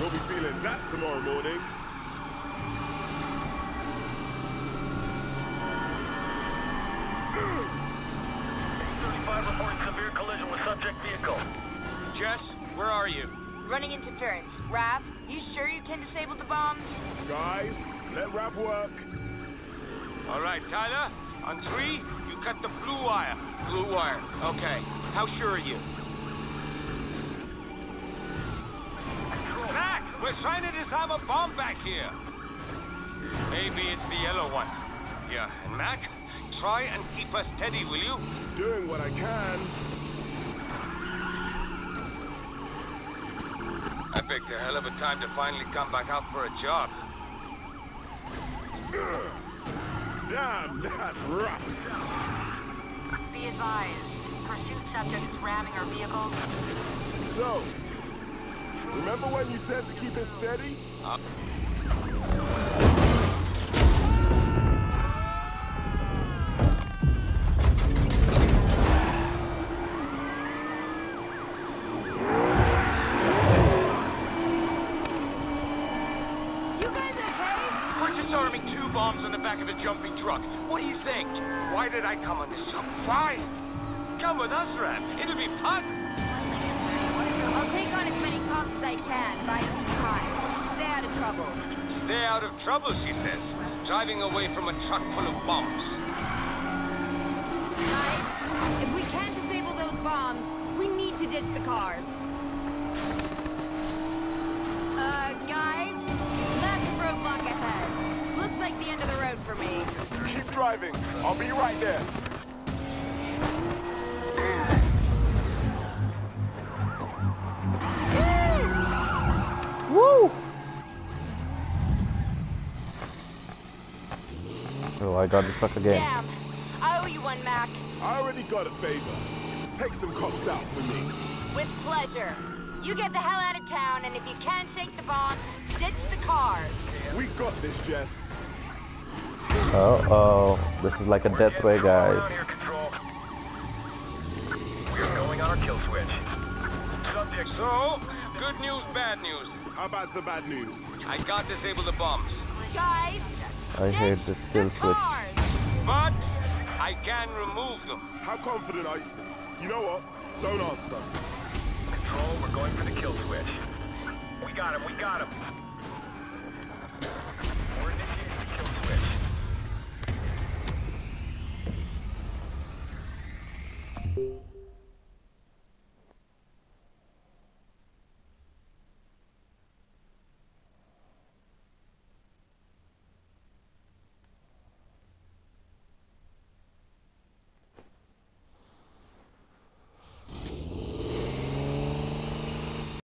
We'll be feeling that tomorrow morning. reporting severe collision with subject vehicle. Jess, where are you? Running interference. Rav, you sure you can disable the bombs? Guys, let Rav work. All right, Tyler. On three, you cut the blue wire. Blue wire. Okay. How sure are you? Mac, we're trying to disarm a bomb back here. Maybe it's the yellow one. Yeah, and Mac, try and keep us steady, will you? Doing what I can. I picked a hell of a time to finally come back out for a job. Damn, that's rough. Be advised. Pursuit subject is ramming our vehicles. So, remember when you said to keep it steady? You guys okay? We're disarming two bombs on the back of a jumping truck. What do you think? Why did I come on this job? Why? Come with us, Ram. It'll be fun. I'll take on as many cops as I can, buy you some time. Stay out of trouble. Stay out of trouble, she says. Driving away from a truck full of bombs. Guys, if we can't disable those bombs, we need to ditch the cars. Uh, guys, that's a roadblock ahead. Looks like the end of the road for me. Keep driving. I'll be right there. Oh, I got the truck again. Damn. I owe you one, Mac. I already got a favor. Take some cops out for me. With pleasure. You get the hell out of town, and if you can't take the bomb, ditch the cars. We got this, Jess. Oh, oh, this is like a death ray, guys. Around here, control. We are going on our kill switch. Subject So, good news, bad news. How bad's the bad news? I got disable the bombs. Guys, I hate the kill the switch. cars. But I can remove them. How confident are you? You know what? Don't answer. control, we're going for the kill switch. We got him, we got him.